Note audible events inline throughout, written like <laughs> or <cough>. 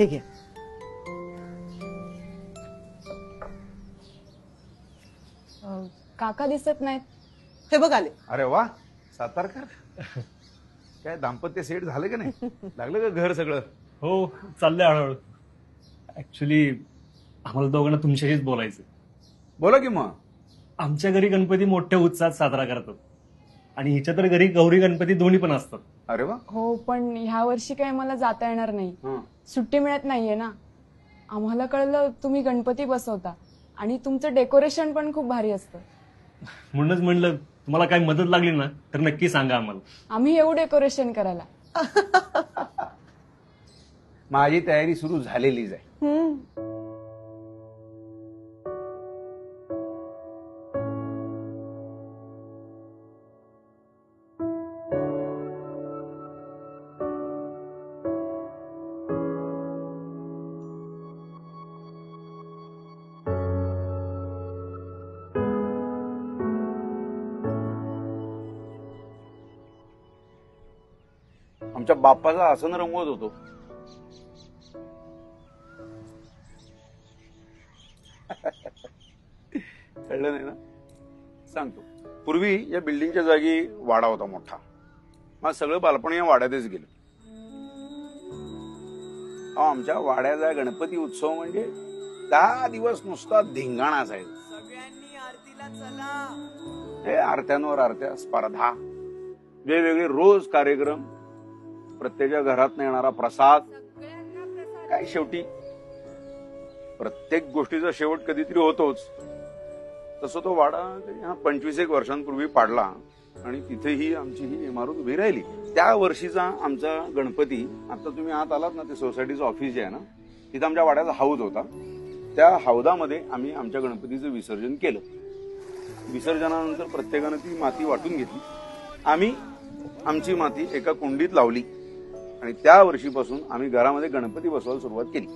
हे घ्या अं, काका दिसत नाहीत. हे बघ आले. अरे वा सातारकर. काय दाम्पत्य सेट झालं का नाही? लागलं का घर सगळं? हो चाललंय हळूहळू. ऍक्च्युली आम्हाला दोघांना तुमच्याशीच बोलायचं बोला की मग. आमच्या घरी गणपती मोठ्या उत्साहात साजरा करतात. आणि हिच्या तर घरी गौरी गणपती दोन्ही पण असतात. अरे वा. हो पण ह्या वर्षी काय मला जाता येणार नाही. हं. सुट्टी मिळत नाहीये ना. आम्हाला कळलं तुम्ही गणपती बसवता. आणि तुमचं डेकोरेशन पण खूप भारी असतं. म्हणूनच म्हणलं तुम्हाला काही मदत लागली ना तर नक्की सांगा आम्हाला. आम्ही येऊ डेकोरेशन करायला. <laughs> माझी तयारी सुरू झालेलीच आहे. हम्म. आमच्या बाप्पाचा आसन रंगवत होतो. कळलं नाही ना? सांगतो. पूर्वी या बिल्डिंगच्या जागी वाडा होता मोठा. मग सगळं बालपण या वाड्यातच गेलं. आमच्या वाड्याचा गणपती उत्सव म्हणजे दहा दिवस नुसता धिंगाणा असायचा हे आरत्यांवर आरत्या स्पर्धा. वेगवेगळे रोज कार्यक्रम. प्रत्येका घरात येणारा प्रसाद. काय शेवटी? प्रत्येक गोष्टीचा शेवट कधीतरी होतोच. तसं तो वाडा हा पंचवीस एक वर्षांपूर्वी पाडला आणि तिथेही आमची ही इमारत उभी राहिली. त्या वर्षीचा आमचा गणपती आता तुम्ही आत आलात ना ते सोसायटीचं ऑफिस जे आहे ना तिथं आमच्या वाड्याचा हौद होता. त्या हौदामध्ये आम्ही आमच्या गणपतीचं विसर्जन केलं. विसर्जनानंतर प्रत्येकानं ती माती वाटून घेतली. आम्ही आमची माती एका कुंडीत लावली. आणि त्या वर्षीपासून आम्ही घरामध्ये गणपती बसवायला सुरुवात केली.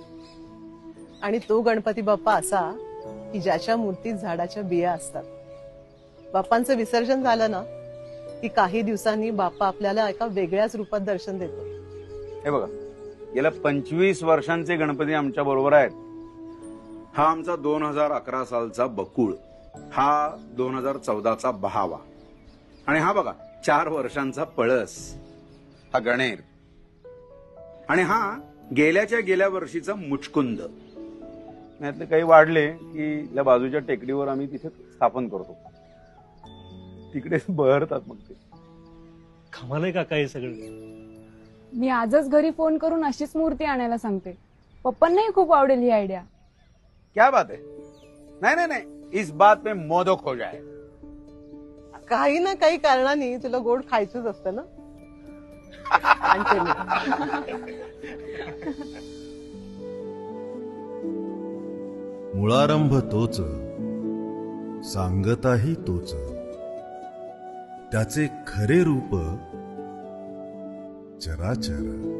आणि तो गणपती बाप्पा असा की ज्याच्या मूर्तीत झाडाच्या बिया असतात. बाप्पांचं विसर्जन झालं ना की काही दिवसांनी बाप्पा आपल्याला एका वेगळ्याच रूपात दर्शन देतो. हे बघा गेल्या पंचवीस वर्षांचे गणपती आमच्या बरोबर आहेत. हा आमचा दोन हजार अकरा सालचा बकुळ हा दोन हजार चौदाचा बहावा. आणि हा बघा चार वर्षांचा पळस हा गणेर. आणि हा गेल्याच्या गेल्या वर्षीचा मुचकुंद. यातले काही वाढले की त्या बाजूच्या टेकडीवर आम्ही तिथे स्थापन करतो. तिकडे बहरतात मग ते. कमाल आहे काका हे सगळं. मी आजच घरी फोन करून अशीच मूर्ती आणायला सांगते. पप्पांनाही खूप आवडेल ही आयडिया क्या बात है नहीं नहीं नहीं. इस बात पे मोदक हो जाए. काही ना काही कारणाने तुला गोड खायचंच असतं ना? आणते मुळारंभ तोच सांगताही तोच. त्याचे खरे रूप चराचर.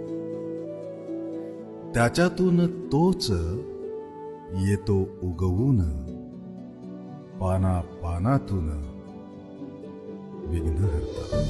त्याच्यातून तोच येतो उगवून. पाना पानातून विघ्नहर्ता.